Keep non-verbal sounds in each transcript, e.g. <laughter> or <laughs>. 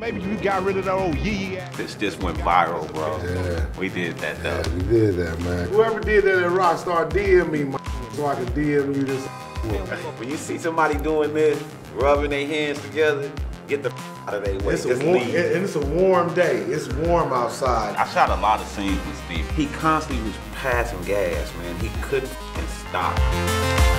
Maybe you got rid of that old yee ass. This just went viral, bro. Yeah. We did that though. Yeah, we did that, man. Whoever did that at Rockstar, DM me, man, <laughs> so I can DM you this. When you see somebody doing this, rubbing their hands together, get the <laughs> out of their way. It's a warm, leave. and it's a warm day. It's warm outside. I shot a lot of scenes with Steve. He constantly was passing gas, man. He couldn't f***ing stop.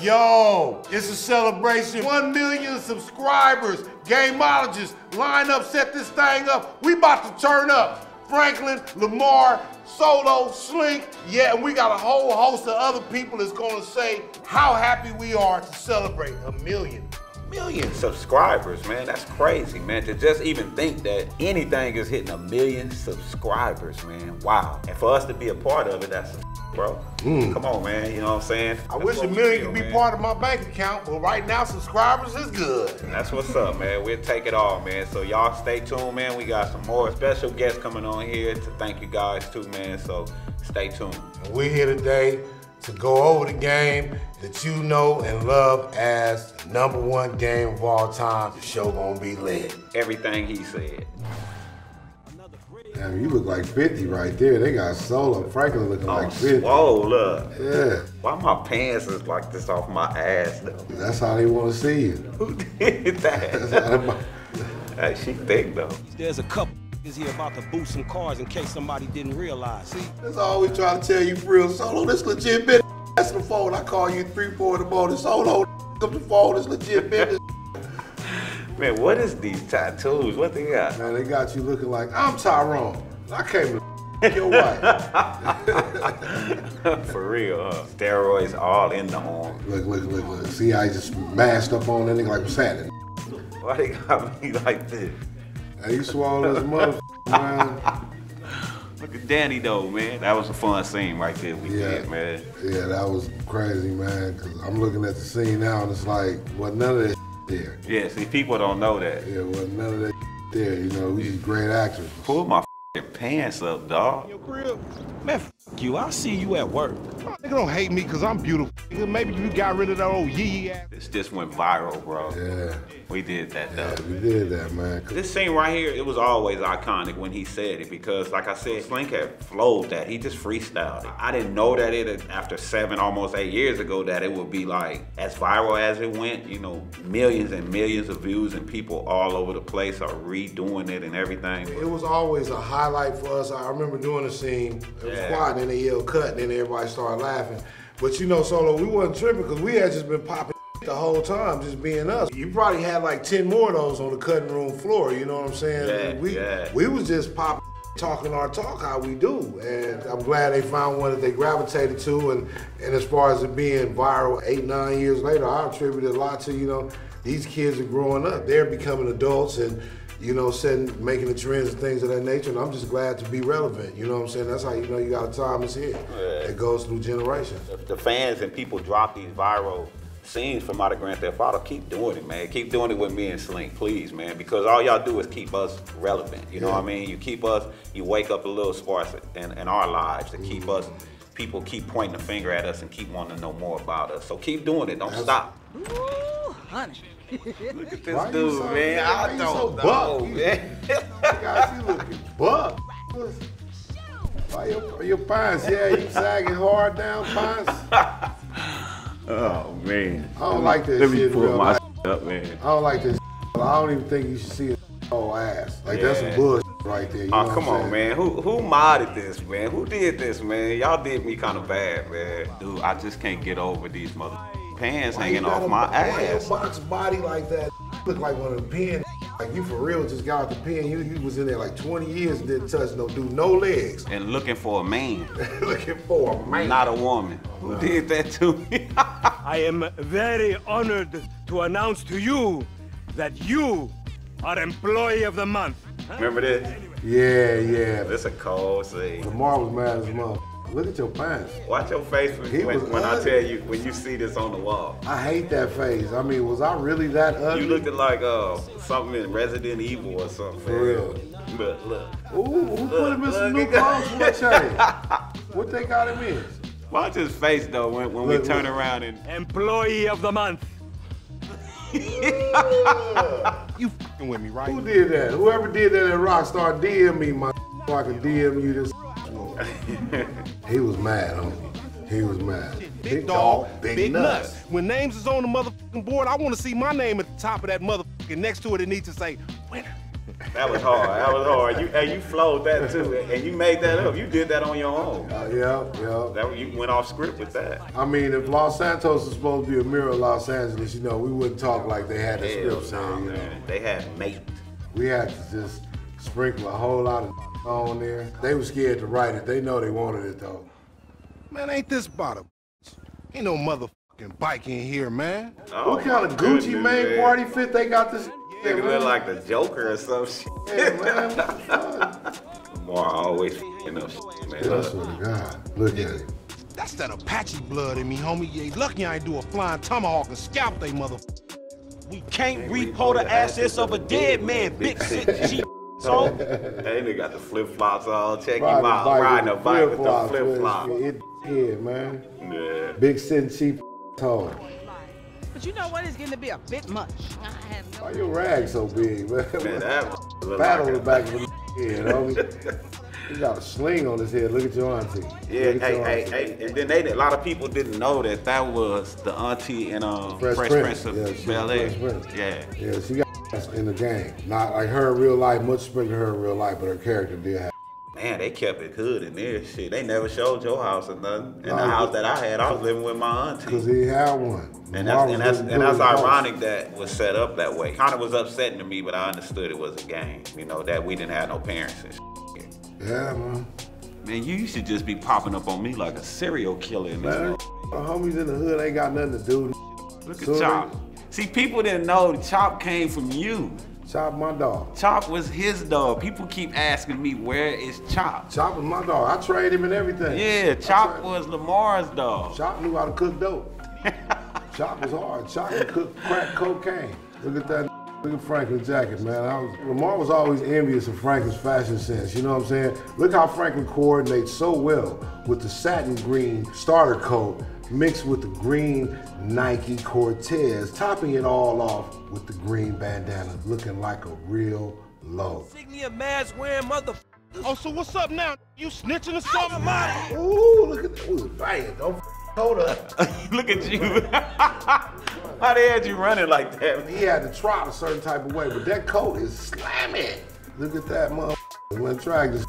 Yo, it's a celebration. One million subscribers. Gamologists, line up, set this thing up. We about to turn up. Franklin, Lamar, Solo, Slink, yeah, and we got a whole host of other people that's gonna say how happy we are to celebrate a million. Million subscribers, man. That's crazy, man. To just even think that anything is hitting a million subscribers, man. Wow. And for us to be a part of it, that's bro. Come on, man. You know what I'm saying? Mm. I That's wish a million could be man. part of my bank account, but right now subscribers is good. That's what's up, man. We'll take it all, man. So y'all stay tuned, man. We got some more special guests coming on here to thank you guys too, man. So stay tuned. We're here today to go over the game that you know and love as the number one game of all time. The show gonna be lit. Everything he said. Damn, you look like 50 right there. They got Solo. Franklin looking like 50. Swole up. Yeah, Why my pants is like this off my ass though? that's how they want to see you. Who did That's that? how they- hey, she thick though. There's a couple is here about to boost some cars in case somebody didn't realize. See, That's always trying to tell you for real. Solo, this legit business. That's the phone. I call you 3, 4 in the morning. Solo, <laughs> up the phone. This legit business. Man, what is these tattoos? What they got? Man, they got you looking like, I'm Tyrone. I came to <laughs> your wife. <laughs> For real, huh? Steroids all in the arm. Look, look, look, look. See how he just masked up on that nigga like, what's happening? Why they got me like this? Hey, you swallowed this mother, man. <laughs> Look at Danny though, man. That was a fun scene right there we Yeah. did, man. Yeah, that was crazy, man. Cause I'm looking at the scene now and it's like, well, none of that there. Yeah, see, people don't know that. Yeah, well, none of that there. You know, we just great actors. Pull my pants up, dog. Your crib. man, f- you. I'll see you at work. Nigga don't hate me because I'm beautiful. Nigga, maybe you got rid of that old yee ass. This just went viral, bro. Yeah, We did that though. we did that, man. 'Cause This scene right here, it was always iconic when he said it because, like I said, Slink had flowed that. He just freestyled it. I didn't know that it, after seven, almost eight years ago, that it would be like as viral as it went. You know, millions and millions of views and people all over the place are redoing it and everything. It was always a highlight for us. I remember doing the scene. It was Yeah. quiet, and then they yelled cut, and then everybody started laughing. But you know, Solo, we wasn't tripping because we had just been popping <laughs> the whole time, just being us. You probably had like 10 more of those on the cutting room floor, you know what I'm saying? Yeah, we, yeah. we was just popping, <laughs> talking our talk how we do. And I'm glad they found one that they gravitated to. And, and as far as it being viral eight, nine years later, I attribute a lot to, you know, these kids are growing up. They're becoming adults and, you know, setting, making the trends and things of that nature. And I'm just glad to be relevant. You know what I'm saying? That's how you know you got a timeless hit. It goes through generations. the fans and people drop these viral scenes from out of Grand Theft Auto, keep doing it, man. Keep doing it with me and Slink, please, man. Because all y'all do is keep us relevant. You know what I mean? You keep us, you wake up a little sparse in, in our lives to keep us. Mm-hmm. People keep pointing the finger at us and keep wanting to know more about us. So keep doing it. Don't stop. Ooh, honey. Look at this Why you dude, so- man. why I you don't so know, buck? man. guys, you looking buck. Why your, your pants, yeah, you sagging hard down pants. Oh man. I don't like that Let me shit, pull bro. my I, up, man. I don't like this. I don't even think you should see a whole ass. Like that's some Yeah. bullshit right there. You Oh, know come what I'm on, saying? man. Who who modded this, man? Who did this, man? Y'all did me kind of bad, man. Dude, I just can't get over these mother pants Why hanging off a- my Why your ass. box body like that? Look like one of the pen. Like you for real just got out the pen. You, you was in there like 20 years and didn't touch no dude, no legs. And looking for a man, <laughs> Looking for a man. not a woman. Who did that to me? <laughs> I am very honored to announce to you that you are employee of the month. Remember this? Yeah, yeah. This a cold scene. Lamar was mad as a mother. Look at your pants. Watch your face when, when, was when I tell you when you see this on the wall. I hate that face. I mean, was I really that ugly? You looking like uh something in Resident Evil or something. For real. Look, look. Ooh, who put him in some new look. clothes for a change? <laughs> What they got him in? Watch his face though when, when we turn look. around and Employee of the month. <laughs> You fing with me, right? Who did that? Whoever did that at Rockstar, DM me, my so I can DM you this. <laughs> he was mad, homie. He was mad. Big, dog, big, nuts. When names is on the motherfucking board, I want to see my name at the top of that motherfucking next to it. It needs to say winner. That was hard. That was hard. You and you flowed that too, and you made that up. You did that on your own. Uh, yeah, yeah. That you went off script with that. I mean, if Los Santos is supposed to be a mirror of Los Angeles, you know, we wouldn't talk like they had the Hell script nah, saying, you know. They had mate. We had to just sprinkle a whole lot of on there. They were scared to write it. They know they wanted it though. Man, ain't this bottom? Ain't no motherfucking bike in here, man. Oh, what kind of Gucci goodness, main man. party fit they got this? Nigga man? look like the Joker or some shit. Yeah, man. What? Lamar always f***ing up shit, man. Yeah, I Look. swear God. Look at it. That's that Apache blood in me, homie. You ain't lucky I ain't do a flying tomahawk and scalp they mother. We can't repo the assets of a dead man, big <laughs> shit. G- so Hey, nigga got the flip flops on. Check Riding him out. bike Riding a bike with the flip-flops, man. yeah, man. Yeah. Big sitting cheap <laughs> tall. But you know what? It's getting to be a bit much. Why your rag so big, man? Man, that <laughs> look Pat like the back of the <laughs> head, homie. He got a sling on his head. Look at your auntie. Yeah, hey, your hey, auntie. hey, and then they a lot of people didn't know that that was the auntie in um, Fresh Fresh, Prince. Prince, of Yeah, Bel Air. Yeah. Yeah, she got in the game. Not like her in real life, much respect to her in real life, but her character did have. Man, they kept it hood in there. Shit, they never showed your house or nothing. In the house that I had, I was living with my auntie. Because auntie. he had one. And that's and that's and that's the house. ironic that was set up that way. Kind of was upsetting to me, but I understood it was a game. You know that we didn't have no parents and shit. Yeah, man. Man, you should just be popping up on me like a serial killer in this. Man, motherfucker. homies in the hood ain't got nothing to do. Look So at Chop. See, people didn't know Chop came from you. Chop my dog. Chop was his dog. People keep asking me where is Chop. Chop was my dog. I trade him and everything. Yeah, Chop was Lamar's dog. Chop knew how to cook dope. <laughs> Chop was hard. Chop could cook crack cocaine. Look at that. Look at Franklin's jacket, man. I was, Lamar was always envious of Franklin's fashion sense. You know what I'm saying? Look how Franklin coordinates so well with the satin green starter coat mixed with the green Nike Cortez, topping it all off with the green bandana, looking like a real low. Insignia mask wearing mother. Oh, so what's up now? You snitching or something? Ooh, look at that. Ooh, man, don't f- hold up. <laughs> Look at you. <laughs> Why they had you running like that? He had to trot a certain type of way, but that coat is slamming. Look at that mother. Let's drag this.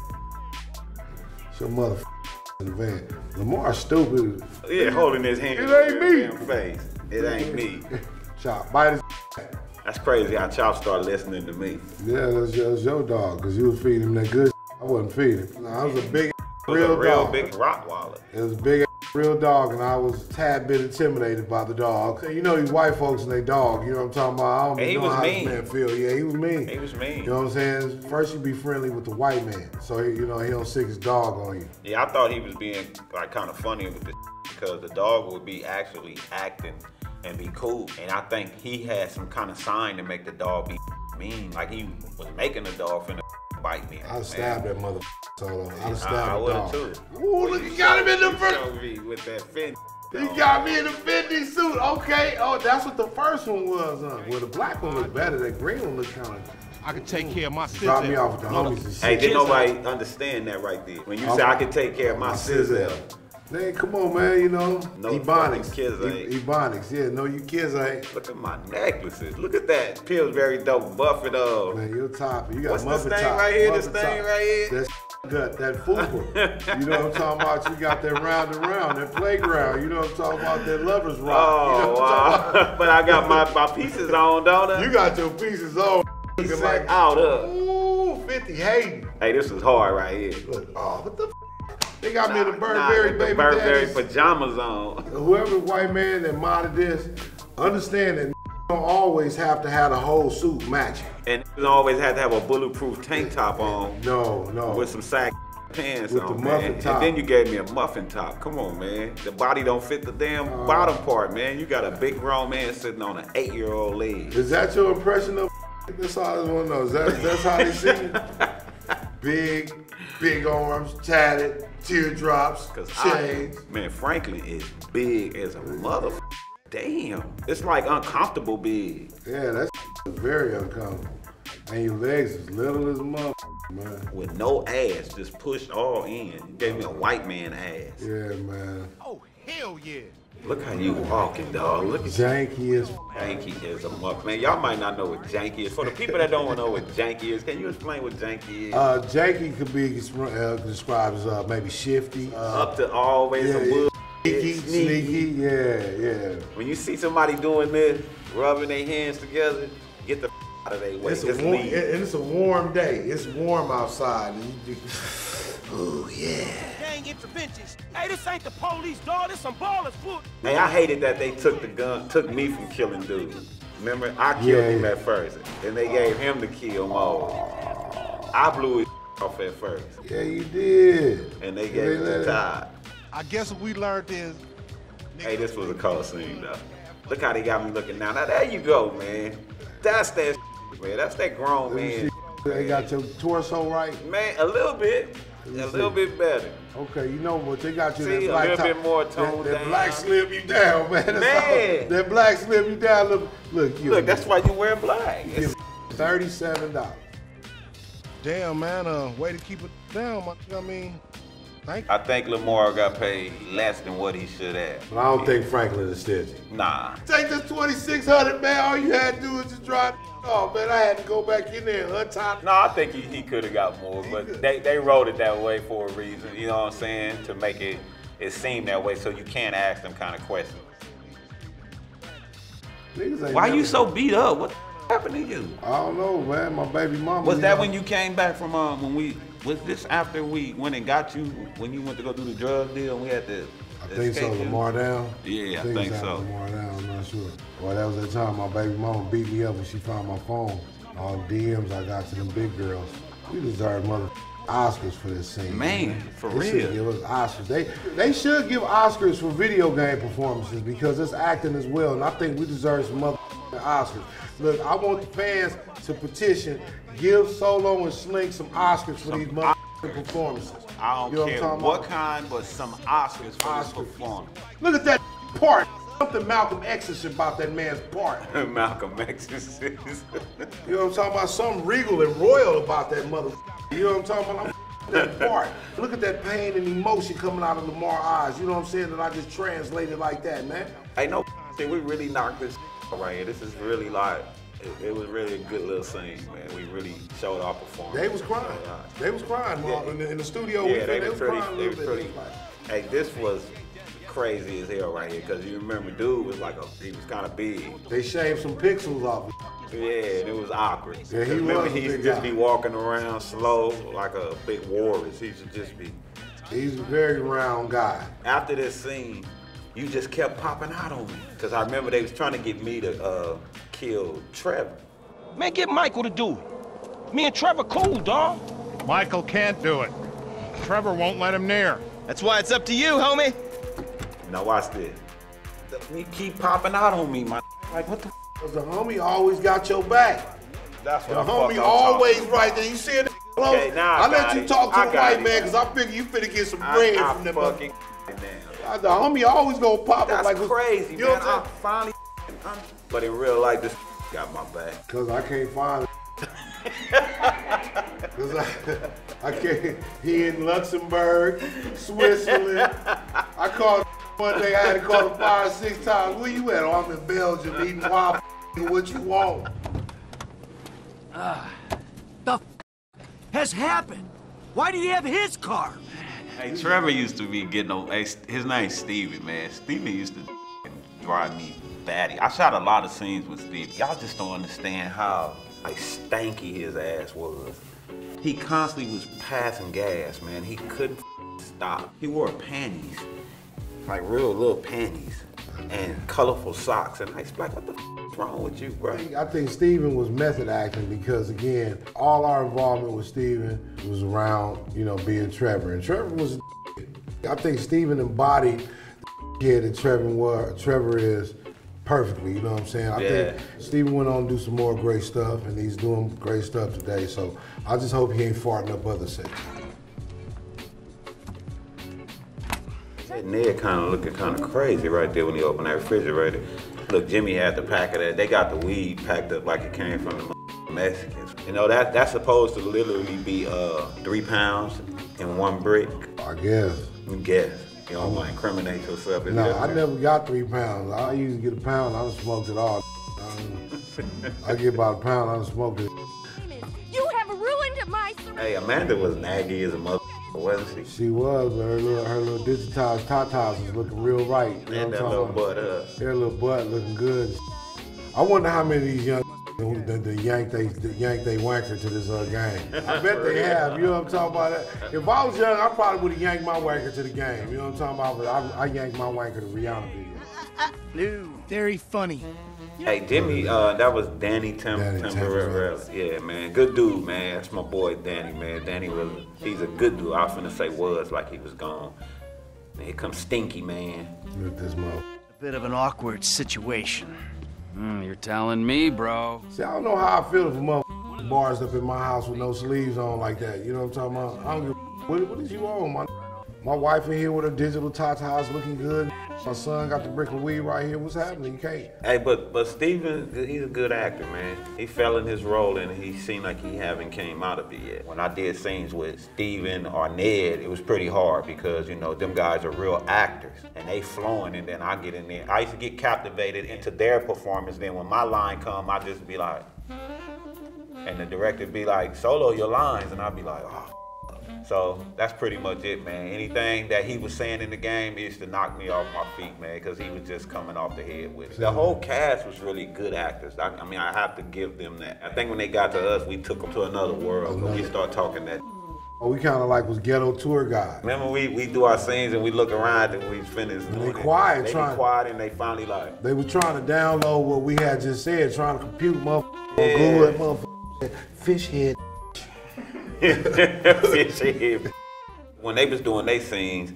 Your mother in the van. Lamar stupid. Yeah, holding his hand. It ain't me. Face. It ain't me. <laughs> Chop, bite his. <laughs> That's crazy how Chop started listening to me. Yeah, that's your, that's your dog, cause you was feeding him that good. <laughs> I wasn't feeding. him. No, I was a big was real a real dog. big Rottweiler. It was big real dog, and I was a tad bit intimidated by the dog. You know these white folks and they dog. You know what I'm talking about? I don't he know was how mean. this man feel. Yeah, he was mean. He was mean. You know what I'm saying? First you be friendly with the white man, so he, you know he don't sick his dog on you. Yeah, I thought he was being like kind of funny with this <laughs> because the dog would be actually acting and be cool. And I think he had some kind of sign to make the dog be <laughs> mean. Like he was making the dog finna bite me. I'd stab that mother <laughs> solo. I'd I, stab I the would dog. have too. Ooh, look, you got him in the You first. me with that fin. <laughs> He got me in the Fendi suit. Okay. Oh, that's what the first one was, huh? Well, the black one looked better. That green one looked kind of. I can take care of my sister. Drop me off with the homies and shit. Hey, didn't nobody understand that right there? When you say I can take care of my sizzle. Man, come on, man. You know, No Ebonics. kids ain't. E- Ebonics. Yeah, no, you kids ain't. Look at my necklaces. Look at that Pillsbury dope Buffett of. Man, you're top. You got What's muffin this thing top. right here? This muffin thing right here? That's gut. That fupa. you know what I'm talking about? You got that round and round, that playground. You know what I'm talking about? That lovers rock. you know Oh what I'm oh, talking about? wow! <laughs> but I got my, my pieces on, don't I? You got your pieces on. Looking like, out up. ooh, 50 hating. Hey, this is hard right here. Look, oh, what the f? They got me in the Nah, Burberry with baby the Burberry daddies. pajamas on. Whoever white man that modded this, understand that <laughs> don't always have to have a whole suit matching. And you always have to have a bulletproof tank top on No, no. with some sack <laughs> pants With on, the man. muffin And then you gave me a muffin top. Come on, man. The body don't fit the damn Uh. bottom part, man. You got a big grown man sitting on an eight-year-old leg. Is that your impression of? That's all I want to know. Is that that's how they see you? <laughs> Big, big arms, tatted, teardrops, chains. I, man, Franklin is big as a mother. Damn, it's like uncomfortable big. Yeah, that's very uncomfortable. And your legs is little as a mother, man. With no ass, just pushed all in. You gave me a white man ass. Yeah, man. Oh, hell yeah. Look how you walking, dog. Look at Janky as Janky is a muck. Man, y'all might not know what janky is. For the people that don't know what janky is, can you explain what janky is? Uh, janky could be uh, described as uh, maybe shifty. Uh, Up to always yeah, a wood. sneaky, sneaky, yeah, yeah. When you see somebody doing this, rubbing their hands together, get the out of their way. It's a warm, leave. and it's a warm day. It's warm outside. Oh yeah. Gang interventions. Hey, this ain't the police, dog. This some ballers, foot. Hey, I hated that they took the gun, took me from killing dudes. Remember, I killed Yeah, him at first, and they gave him the kill mode. I blew his <laughs> off at first, Yeah, you did. and they They gave it let to it- Todd. I guess what we learned is Hey, this was a cold scene, though. Look how they got me looking now. Now, there you go, man. That's that <laughs> man. That's that grown man. They got your torso right. Man, a little bit. A me little bit better. Okay, you know what? They got you See, that a little top- bit more that- toned that, down. black slim you down, man. <laughs> That's Man. all. That black slim you down. Look, look, you. Look, that's why you wear black. It's- Thirty-seven dollars. Damn, man, uh, way to keep it down. my- I mean, thank you. I think Lamar got paid less than what he should have. But I don't think Franklin is stingy. Nah. Take this 2600 man. All you had to do was just drive. Oh, man, I had to go back in there and untie. No, I think he, he could have got more, but they, they wrote it that way for a reason. You know what I'm saying? To make it it seem that way, so you can't ask them kind of questions. Niggas ain't Why you so beat up? What happened to you? I don't know, man. My baby mama. Was that know. when you came back from um when we was this after we went and got you when you went to go do the drug deal and we had to I think so. you? Lamar down. Yeah, I it's think so. Lamar down. I'm not sure. Well, that was the time my baby mama beat me up when she found my phone. All the DMs I got to them big girls. We deserve mother Oscars for this scene. Man, for They real. should give us Oscars. They they should give Oscars for video game performances because it's acting as well, and I think we deserve some mother Oscars. Look, I want the fans to petition, give Solo and Slink some Oscars for these mother performances. I don't You know what care talking what kind, but some Oscars for this performance. Look at that part. Something Malcolm X about that man's part. <laughs> Malcolm X is. You know what I'm talking about? Something regal and royal about that mother. You know what I'm talking about? I'm <laughs> that part. Look at that pain and emotion coming out of Lamar's eyes. You know what I'm saying? That I just translated like that, man. Hey, no, <laughs> we really knocked this right here. This is really like, it, it was really a good little scene, man. We really showed our performance. They was crying. They was crying, Mark. In, the, in the studio, we Yeah, they, they was pretty, crying they bit. pretty. Like- Hey, this was crazy as hell right here, because you remember, dude was like a, he was kind of big. They shaved some pixels off. Yeah, and it was awkward. Yeah, he remember, was he used to just guy. be walking around slow, like a big walrus. He used to just be. He's a very round guy. After this scene, you just kept popping out on me, because I remember they was trying to get me to uh, kill Trevor. Man, get Michael to do it. Me and Trevor cool, dog. Michael can't do it. Trevor won't let him near. That's why it's up to you, homie. Now watch this. You keep popping out on me, my <laughs> like what the. F- <laughs> Cause the homie always got your back. That's The what the homie fuck I'm always talking right there. You see it? Okay, now I I let got you it. talk to I the white it. man because I figure you finna get some I, bread I from them. fucking <laughs> now. Uh, The homie always gonna pop That's up like crazy, you know man. what I'm I saying? finally. I'm, but in real life, this <laughs> got my back. Cause I can't find it. <laughs> Cause I, <laughs> I can't. He in Luxembourg, Switzerland. I called one day. I had to call him five, six times. Where you at? Oh, I'm in Belgium eating waffle. What you want? Ah, the f- has happened? Why do he have his car? Hey, Trevor used to be getting. Hey, his name's Steven, man. Steven used to drive me batty. I shot a lot of scenes with Steven. Y'all just don't understand how like stanky his ass was. He constantly was passing gas, man. He couldn't stop. He wore panties, like real little panties, and colorful socks. And I was like, what the wrong with you, bro? I think Steven was method acting because again, all our involvement with Steven was around, you know, being Trevor. And Trevor was <laughs> I think Steven embodied the <laughs> kid that Trevor was Trevor is perfectly, you know what I'm saying? I Yeah. think Steven went on to do some more great stuff and he's doing great stuff today. So I just hope he ain't farting up other sets. That Ned kind of looking kind of crazy right there when he opened that refrigerator. Look, Jimmy had the pack of that. They got the weed packed up like it came from the Mexicans. You know that that's supposed to literally be uh three pounds in one brick. I guess. You guess. You don't want to incriminate yourself. It's No, just- I never got three pounds. I used to get a pound. I don't smoke it all. <laughs> I get about a pound. I don't smoke it. You have ruined my Hey, Amanda was naggy as a mother, wasn't she? She was, but her little, her little digitized tatas was looking real right. You And that little butt up. Their little butt looking good. I wonder how many of these young who the, the yank they the yank they wanker to this uh, game. <laughs> I bet they have. You know what I'm talking about? If I was young, I probably would have yanked my wanker to the game. You know what I'm talking about? But I, I yanked my wanker to Rihanna video. No, very funny. Hey, Jimmy, uh, that was Danny Tem- Danny Tamberelli. Yeah, man. Good dude, man. That's my boy Danny, man. Danny was, he's a good dude. I was finna say was like he was gone. And here comes Stinky, man. Look this mother. A bit of an awkward situation. Mm, you're telling me, bro. See, I don't know how I feel if a mother bars up in my house with no sleeves on like that. You know what I'm talking about? I don't give a what, what is you on, my my wife in here with her digital tatas looking good. My son got the brick of weed right here. What's happening? You can't. Hey, but but Steven, he's a good actor, man. He fell in his role and he seemed like he haven't came out of it yet. When I did scenes with Steven or Ned, it was pretty hard because, you know, them guys are real actors and they flowing and then I get in there. I used to get captivated into their performance. Then when my line come, I just be like, and the director be like, solo your lines. And I'd be like, oh. So that's pretty much it, man. Anything that he was saying in the game used to knock me off my feet, man, because he was just coming off the head with it. The whole cast was really good actors. I, I mean, I have to give them that. I think when they got to us, we took them to another world. When we start talking that. Oh, we kind of like was ghetto tour guide. Remember, we, we do our scenes and we look around and we finish. And they quiet, They trying- be quiet and they finally like. They were trying to download what we had just said, trying to compute motherfucker, Yeah. Google that motherfucker, fish head. <laughs> When they was doing their scenes,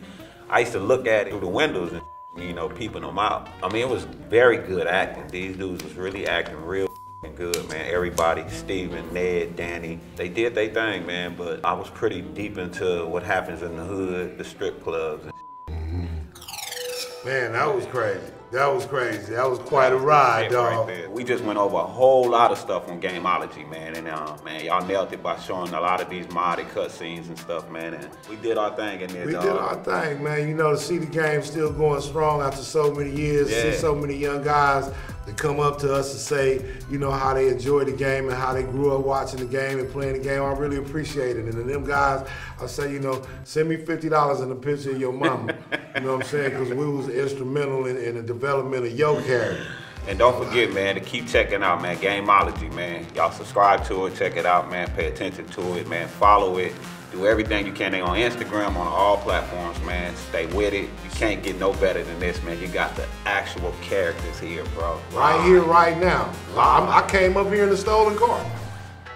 I used to look at it through the windows and you know peeping them out. I mean, it was very good acting. These dudes was really acting real good, man. Everybody, Steven, Ned, Danny, they did their thing, man. But I was pretty deep into what happens in the hood, the strip clubs. Man, that was crazy. That was crazy. That was quite a ride, Right dog. there. We just went over a whole lot of stuff on Gamology, man, and uh, man, y'all nailed it by showing a lot of these modded cutscenes and stuff, man. And we did our thing in there, We dog. did our thing, man. You know, to see the game still going strong after so many years, Yeah. see so many young guys that come up to us and say, you know, how they enjoy the game and how they grew up watching the game and playing the game. I really appreciate it. And to them guys, I say, you know, send me fifty dollars and a picture of your mama. you know what I'm saying? Because we was instrumental in, in the development of your character. And don't forget, man, to keep checking out, man, Gamology, man. Y'all subscribe to it, check it out, man. Pay attention to it, man. Follow it. Do everything you can. They on Instagram, on all platforms, man. Stay with it. You can't get no better than this, man. You got the actual characters here, bro. Right here, right now. I, I came up here in the stolen car.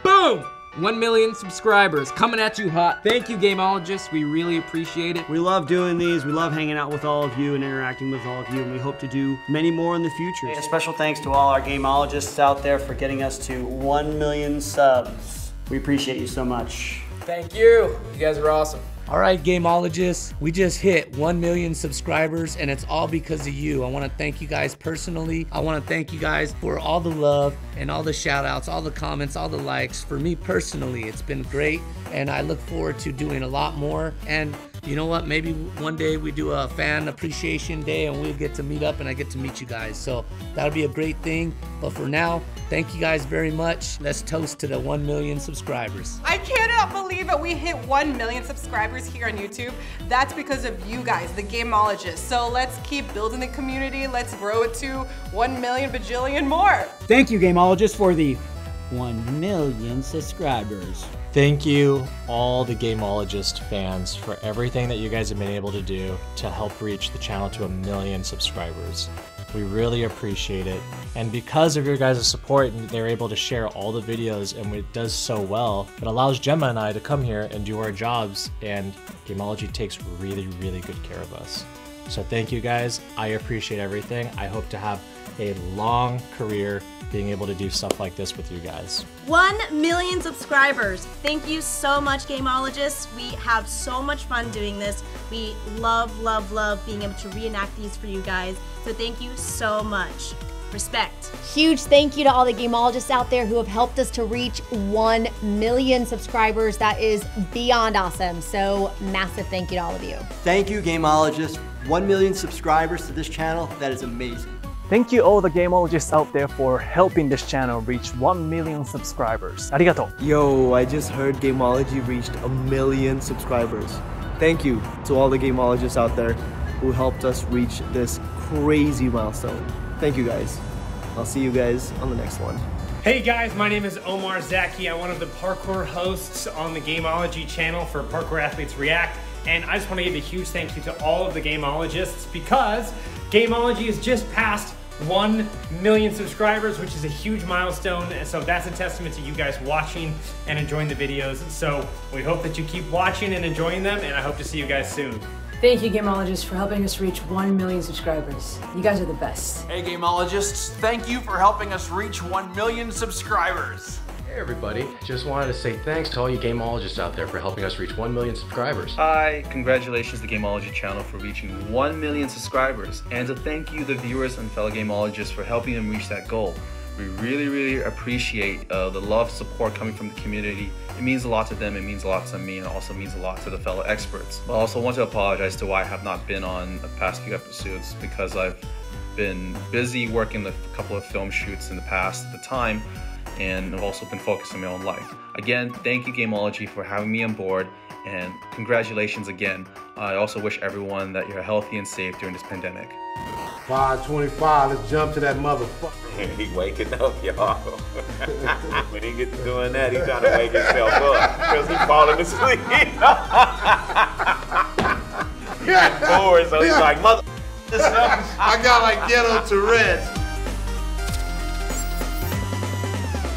Boom! 1 million subscribers coming at you hot. Thank you, Gamologists. We really appreciate it. We love doing these. We love hanging out with all of you and interacting with all of you, and we hope to do many more in the future. A special thanks to all our gamologists out there for getting us to 1 million subs. We appreciate you so much. Thank you. You guys are awesome. All right, Gamologists, we just hit 1 million subscribers, and it's all because of you. I want to thank you guys personally. I want to thank you guys for all the love and all the shout outs, all the comments, all the likes. For me personally, it's been great, and I look forward to doing a lot more. And you know what? Maybe one day we do a fan appreciation day and we'll get to meet up and I get to meet you guys. So that'll be a great thing. But for now, thank you guys very much. Let's toast to the 1 million subscribers. I cannot believe that we hit 1 million subscribers here on YouTube. That's because of you guys, the Gamologists. So let's keep building the community. Let's grow it to 1 million bajillion more. Thank you, gamologists, for the 1 million subscribers. Thank you, all the Gamologist fans, for everything that you guys have been able to do to help reach the channel to a million subscribers. We really appreciate it. And because of your guys' support, they're able to share all the videos, and it does so well. It allows Gemma and I to come here and do our jobs, and Gamology takes really, really good care of us. So thank you guys. I appreciate everything. I hope to have a long career being able to do stuff like this with you guys. 1 million subscribers. Thank you so much, Gamologists. We have so much fun doing this. We love, love, love being able to reenact these for you guys. So thank you so much. Respect. Huge thank you to all the gamologists out there who have helped us to reach 1 million subscribers. That is beyond awesome. So, massive thank you to all of you. Thank you, Gamologists. 1 million subscribers to this channel. That is amazing. Thank you all the gamologists out there for helping this channel reach 1 million subscribers. Arigato. Yo, I just heard Gamology reached a million subscribers. Thank you to all the gamologists out there who helped us reach this crazy milestone. Thank you guys. I'll see you guys on the next one. Hey guys, my name is Omar Zaki. I'm one of the parkour hosts on the Gamology channel for Parkour Athletes React. And I just want to give a huge thank you to all of the Gamologists because Gamology has just passed 1 million subscribers, which is a huge milestone. So that's a testament to you guys watching and enjoying the videos. So we hope that you keep watching and enjoying them, and I hope to see you guys soon. Thank you, Gamologists, for helping us reach 1 million subscribers. You guys are the best. Hey, Gamologists, thank you for helping us reach 1 million subscribers. Hey everybody, just wanted to say thanks to all you gamologists out there for helping us reach 1 million subscribers. Hi, congratulations to Gamology channel for reaching 1 million subscribers, and to thank you the viewers and fellow gamologists for helping them reach that goal. We really, really appreciate uh, the love, support coming from the community. It means a lot to them, it means a lot to me, and it also means a lot to the fellow experts. I also want to apologize to why I have not been on the past few episodes because I've been busy working a couple of film shoots in the past at the time, and I've also been focused on my own life. Again, thank you Gamology for having me on board, and congratulations again. I also wish everyone that you're healthy and safe during this pandemic. 525, let's jump to that motherfucker. <laughs> he waking up, y'all. <laughs> when he gets to doing that, he trying to wake himself up because he falling asleep. <laughs> he's bored, so he's like, mother. I got like ghetto Tourette's.